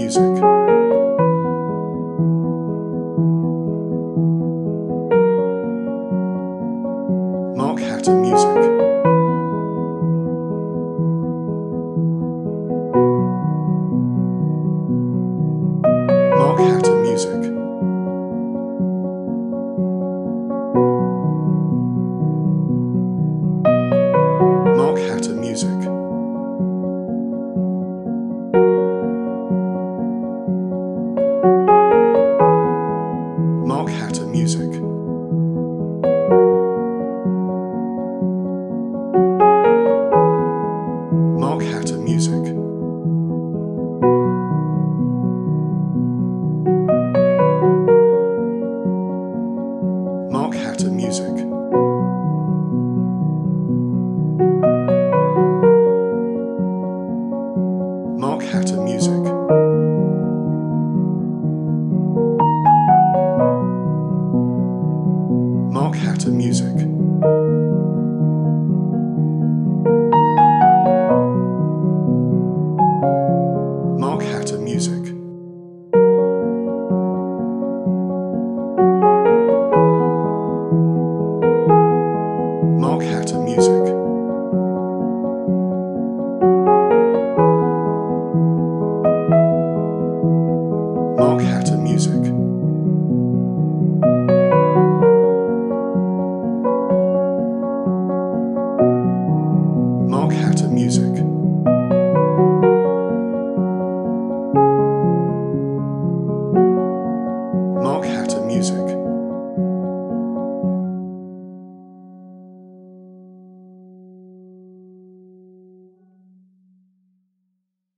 Music. Mark Hatter Music. Mark Hatter Music. Music. Mark Hatter Music. Mark Hatter Music. music. Mark Hatter Music. Mark Hatter Music. Mark Hatter Music.